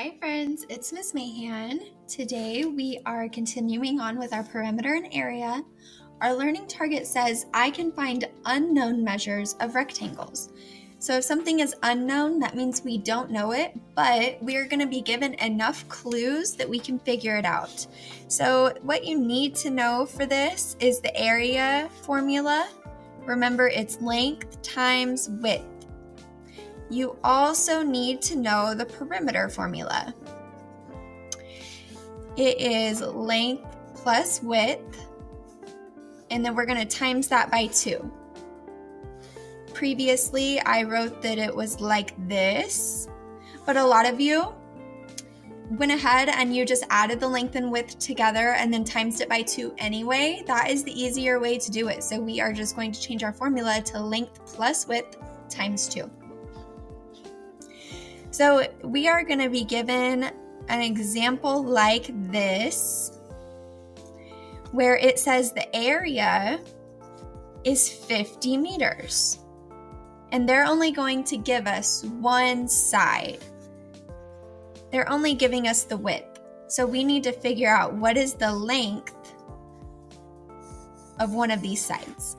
Hi friends, it's Miss Mahan. Today we are continuing on with our perimeter and area. Our learning target says I can find unknown measures of rectangles. So if something is unknown, that means we don't know it, but we are going to be given enough clues that we can figure it out. So what you need to know for this is the area formula. Remember, it's length times width. You also need to know the perimeter formula. It is length plus width, and then we're going to times that by 2. Previously, I wrote that it was like this, but a lot of you went ahead and you just added the length and width together and then times it by 2 anyway. That is the easier way to do it. So we are just going to change our formula to length plus width times 2. So we are going to be given an example like this where it says the area is 50 meters. And they're only going to give us one side. They're only giving us the width. So we need to figure out what is the length of one of these sides.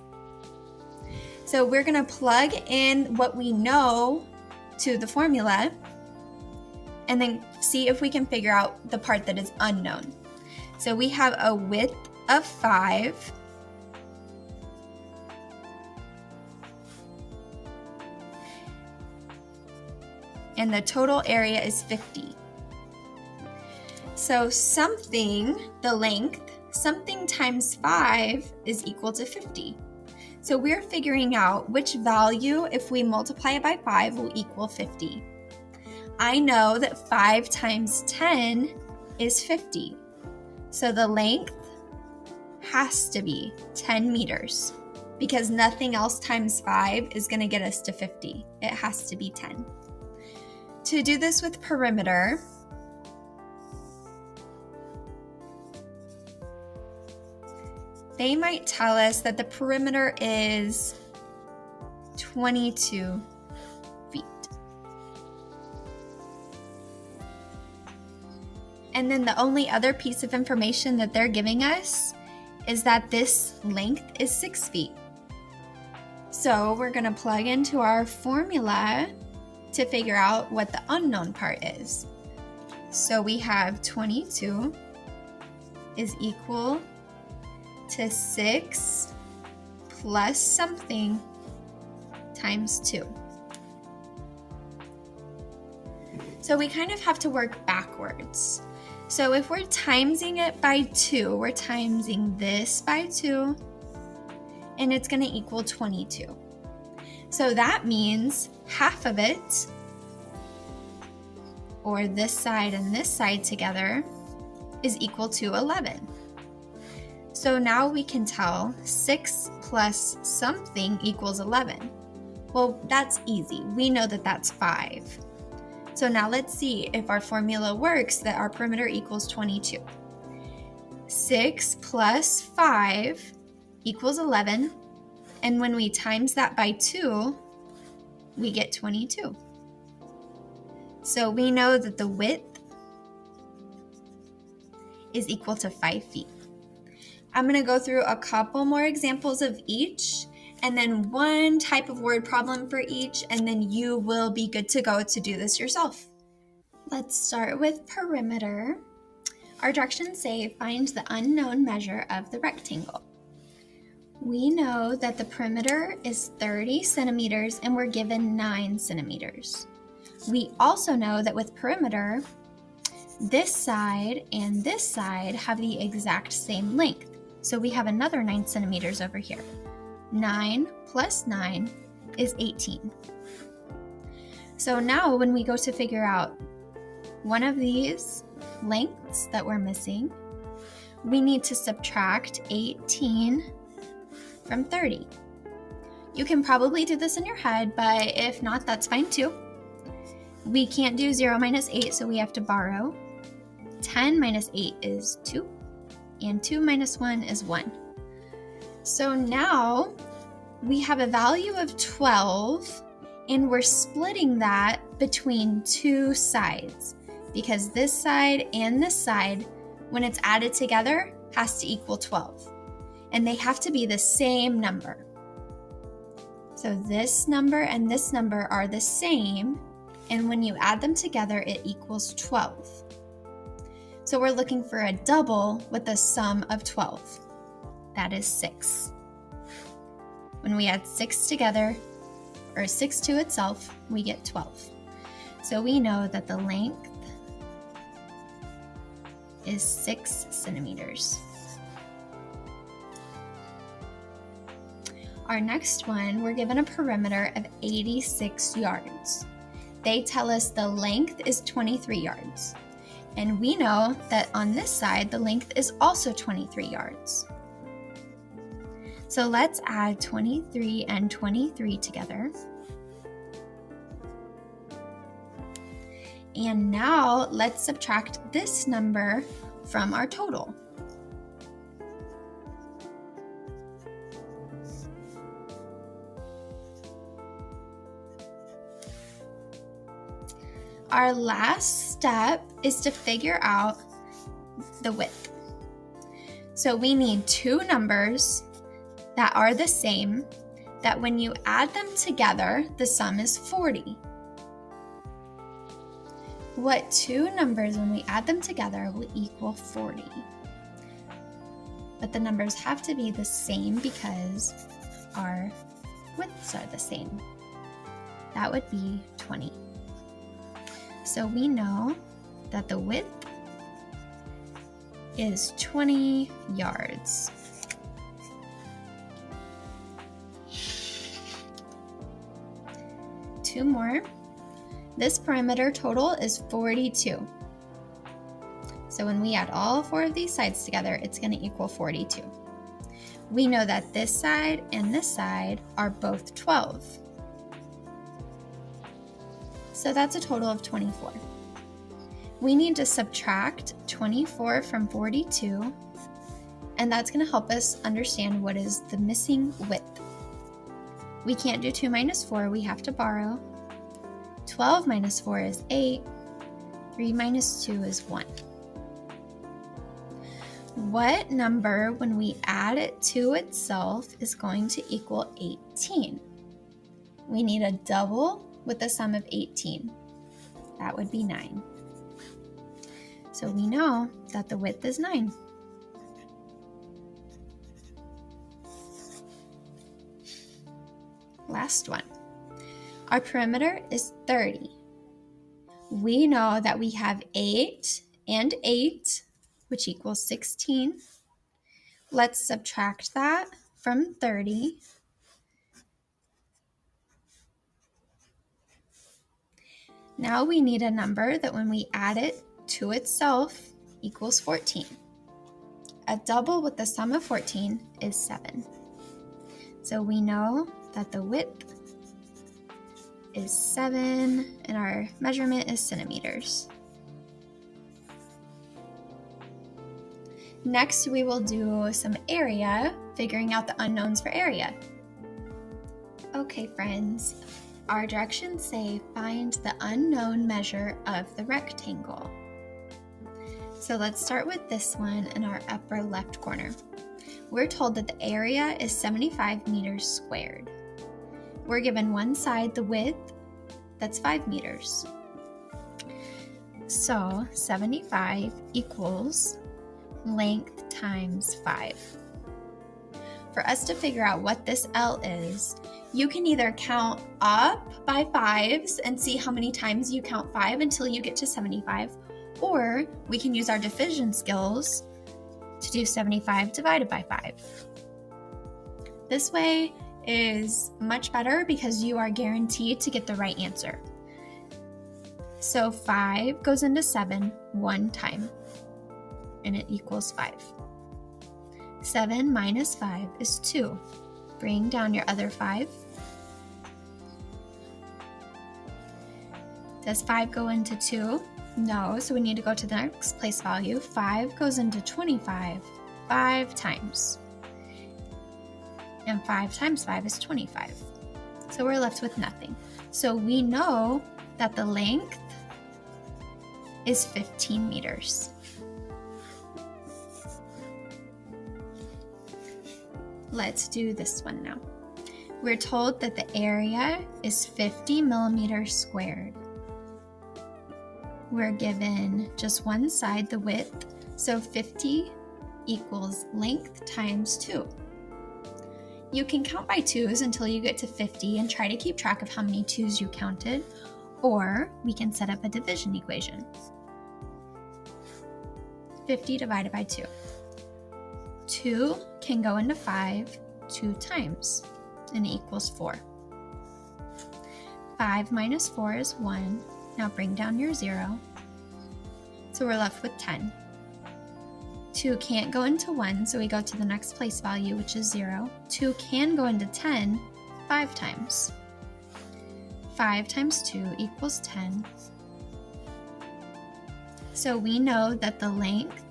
So we're going to plug in what we know to the formula and then see if we can figure out the part that is unknown. So we have a width of 5. And the total area is 50. So something, the length, something times 5 is equal to 50. So we're figuring out which value, if we multiply it by 5, will equal 50. I know that 5 times 10 is 50. So the length has to be 10 meters because nothing else times 5 is going to get us to 50. It has to be 10. To do this with perimeter, they might tell us that the perimeter is 22 feet. And then the only other piece of information that they're giving us is that this length is six feet. So we're gonna plug into our formula to figure out what the unknown part is. So we have 22 is equal to 6 plus something times 2. So we kind of have to work backwards. So if we're timesing it by 2, we're timesing this by 2, and it's going to equal 22. So that means half of it, or this side and this side together, is equal to 11. So now we can tell 6 plus something equals 11. Well, that's easy. We know that that's 5. So now let's see if our formula works that our perimeter equals 22. 6 plus 5 equals 11. And when we times that by 2, we get 22. So we know that the width is equal to 5 feet. I'm going to go through a couple more examples of each and then one type of word problem for each, and then you will be good to go to do this yourself. Let's start with perimeter. Our directions say find the unknown measure of the rectangle. We know that the perimeter is 30 centimeters and we're given 9 centimeters. We also know that with perimeter, this side and this side have the exact same length. So we have another 9 centimeters over here. 9 plus 9 is 18. So now when we go to figure out one of these lengths that we're missing, we need to subtract 18 from 30. You can probably do this in your head, but if not, that's fine too. We can't do 0 minus 8, so we have to borrow. 10 minus 8 is 2, and 2 minus 1 is 1. So now we have a value of 12 and we're splitting that between two sides. because this side and this side, when it's added together, has to equal 12. And they have to be the same number. So this number and this number are the same, and when you add them together, it equals 12. So we're looking for a double with a sum of 12. That is 6. When we add 6 together, or 6 to itself, we get 12. So we know that the length is 6 centimeters. Our next one, we're given a perimeter of 86 yards. They tell us the length is 23 yards. And we know that on this side, the length is also 23 yards. So let's add 23 and 23 together. And now let's subtract this number from our total. Our last step is to figure out the width. So we need two numbers that are the same, that when you add them together, the sum is 40 what two numbers, when we add them together, will equal 40. But the numbers have to be the same because our widths are the same. That would be 20. So we know that the width is 20 yards. Two more. This perimeter total is 42. So when we add all four of these sides together, it's going to equal 42. We know that this side and this side are both 12. So that's a total of 24. We need to subtract 24 from 42, and that's going to help us understand what is the missing width. We can't do 2 minus 4, we have to borrow, 12 minus 4 is 8. 3 minus 2 is 1. What number, when we add it to itself, is going to equal 18? We need a double with a sum of 18. That would be 9. So we know that the width is 9. Last one. Our perimeter is 30. We know that we have 8 and 8, which equals 16. Let's subtract that from 30. Now we need a number that when we add it to itself equals 14. A double with the sum of 14 is 7. So we know that the width is 7 and our measurement is centimeters. Next, we will do some area, figuring out the unknowns for area. Okay, friends, our directions say find the unknown measure of the rectangle. So let's start with this one in our upper left corner. We're told that the area is 75 meters squared. We're given one side the width, that's 5 meters. So 75 equals length times 5. For us to figure out what this L is, you can either count up by fives and see how many times you count 5 until you get to 75, or we can use our division skills to do 75 divided by 5. This way, is much better because you are guaranteed to get the right answer. So 5 goes into 7 one time, and it equals 5. 7 minus 5 is 2. Bring down your other 5. Does 5 go into 2? No, so we need to go to the next place value. 5 goes into 25 5 times and 5 times 5 is 25. So we're left with nothing. So we know that the length is 15 meters. Let's do this one now. We're told that the area is 50 millimeters squared. We're given just one side, the width, so 50 equals length times 2. You can count by twos until you get to 50 and try to keep track of how many twos you counted, or we can set up a division equation. 50 divided by 2. 2 can go into 5 two times, and equals 4. 5 minus 4 is 1. Now bring down your 0. So we're left with 10. 2 can't go into 1, so we go to the next place value, which is 0. 2 can go into 10 5 times. 5 times 2 equals 10. So we know that the length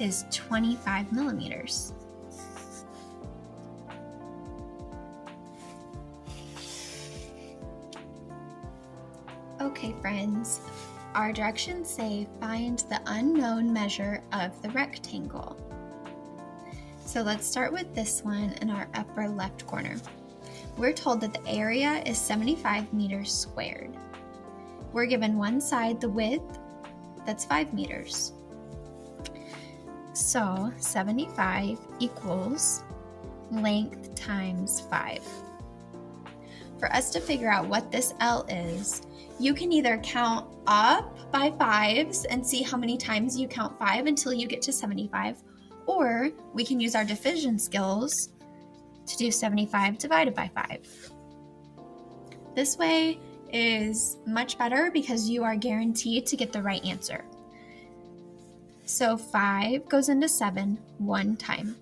is 25 millimeters. Okay, friends, our directions say find the unknown measure of the rectangle. So let's start with this one in our upper left corner. We're told that the area is 75 meters squared. We're given one side the width, that's 5 meters. So 75 equals length times 5. For us to figure out what this L is, you can either count up by fives and see how many times you count five until you get to 75, or we can use our division skills to do 75 divided by 5. This way is much better because you are guaranteed to get the right answer. So 5 goes into 7 one time,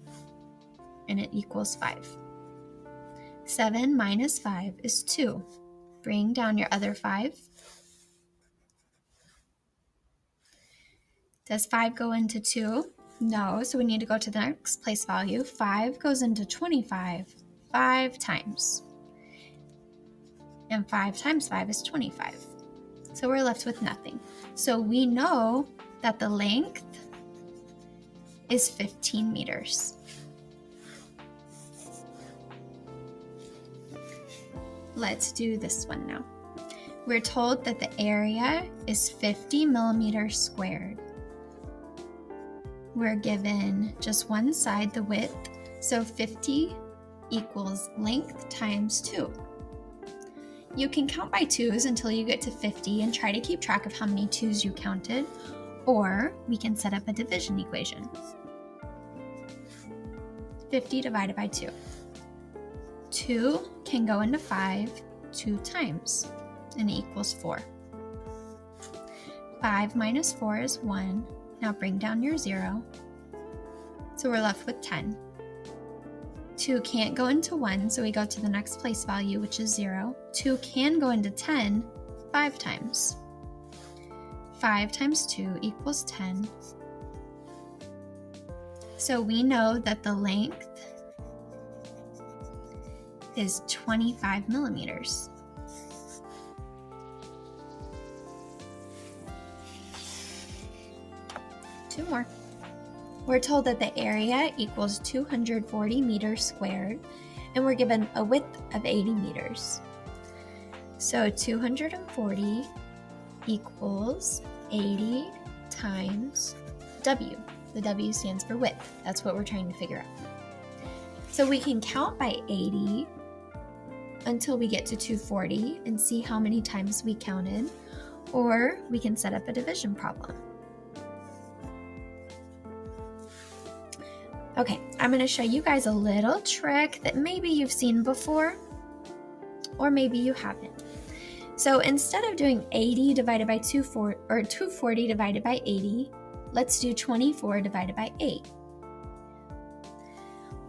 and it equals 5. 7 minus 5 is 2. Bring down your other 5. Does 5 go into 2? No, so we need to go to the next place value. 5 goes into 25 5 times. And 5 times 5 is 25. So we're left with nothing. So we know that the length is 15 meters. Let's do this one now. We're told that the area is 50 millimeters squared. We're given just one side, the width, so 50 equals length times 2. You can count by twos until you get to 50 and try to keep track of how many twos you counted, or we can set up a division equation. 50 divided by 2. 2 can go into 5 two times, and it equals 4. 5 minus 4 is 1. Now bring down your 0. So we're left with 10. 2 can't go into 1, so we go to the next place value, which is 0. 2 can go into 10 5 times. 5 times 2 equals 10. So we know that the length is 25 millimeters. Two more. We're told that the area equals 240 meters squared, and we're given a width of 80 meters. So 240 equals 80 times W. The W stands for width. That's what we're trying to figure out. So we can count by 80 until we get to 240 and see how many times we counted, or we can set up a division problem. Okay, I'm going to show you guys a little trick that maybe you've seen before, or maybe you haven't. So instead of doing 80 divided by 240, or 240 divided by 80, let's do 24 divided by 8.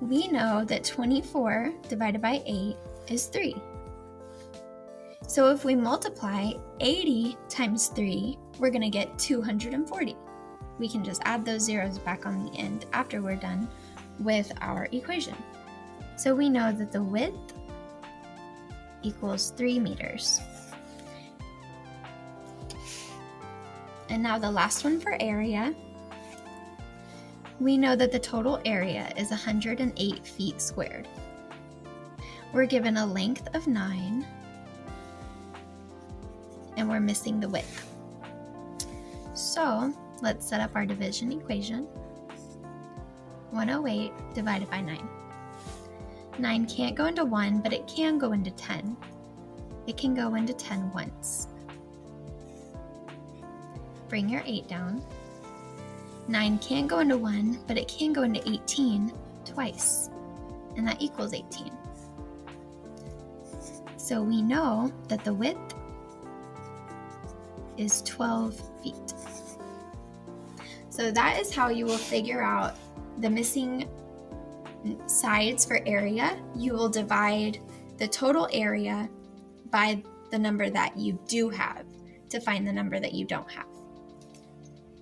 We know that 24 divided by 8 is 3. So if we multiply 80 times 3, we're going to get 240 we can just add those zeros back on the end after we're done with our equation. So we know that the width equals 3 meters. And now the last one for area. We know that the total area is 108 feet squared. We're given a length of 9 and we're missing the width. So let's set up our division equation. 108 divided by 9. 9 can't go into 1, but it can go into 10. It can go into 10 once. Bring your 8 down. 9 can't go into 1, but it can go into 18 twice. And that equals 18. So we know that the width is 12 feet. So that is how you will figure out the missing sides for area. You will divide the total area by the number that you do have to find the number that you don't have.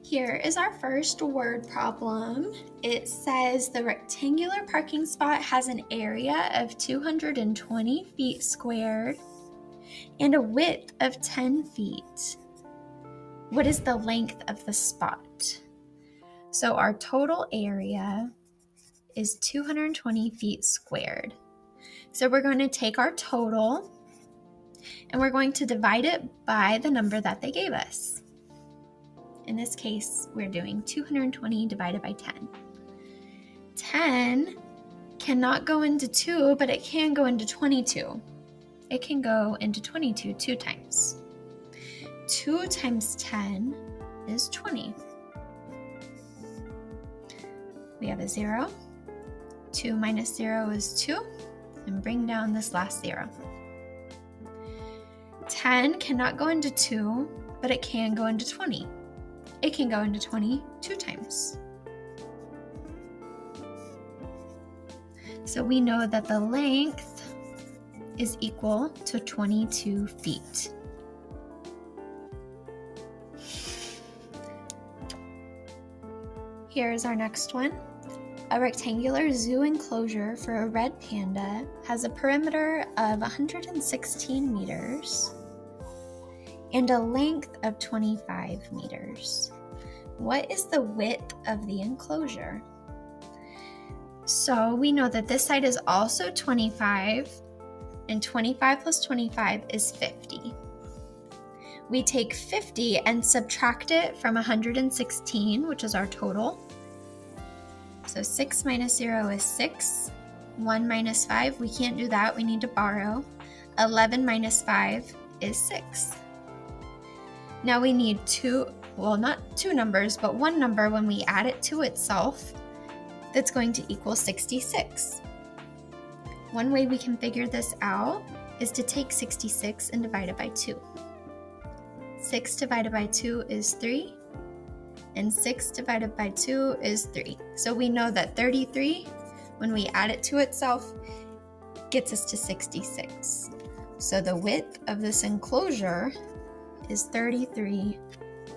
Here is our first word problem. It says the rectangular parking spot has an area of 220 feet squared and a width of 10 feet. What is the length of the spot? So our total area is 220 feet squared. So we're going to take our total and we're going to divide it by the number that they gave us. In this case, we're doing 220 divided by 10. 10 cannot go into 2, but it can go into 22. It can go into 22 two times. 2 times 10 is 20. We have a 0. 2 minus 0 is 2. And bring down this last 0. 10 cannot go into 2, but it can go into 20. It can go into 20 two times. So we know that the length is equal to 22 feet. Here's our next one. A rectangular zoo enclosure for a red panda has a perimeter of 116 meters and a length of 25 meters. What is the width of the enclosure? So we know that this side is also 25, and 25 plus 25 is 50 we take 50 and subtract it from 116, which is our total. So 6 minus 0 is 6. 1 minus 5, we can't do that, we need to borrow. 11 minus 5 is 6. Now we need two, well, not two numbers, but one number when we add it to itself that's going to equal 66. One way we can figure this out is to take 66 and divide it by 2. 6 divided by 2 is 3, and 6 divided by 2 is 3. So we know that 33, when we add it to itself, gets us to 66. So the width of this enclosure is 33,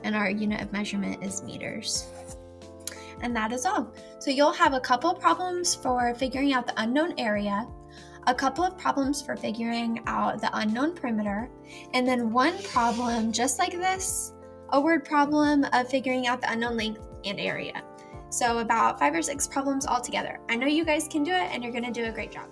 and our unit of measurement is meters. And that is all. So you'll have a couple problems for figuring out the unknown area a couple of problems for figuring out the unknown perimeter, and then one problem just like this, a word problem of figuring out the unknown length and area. So about five or six problems altogether. I know you guys can do it and you're gonna do a great job.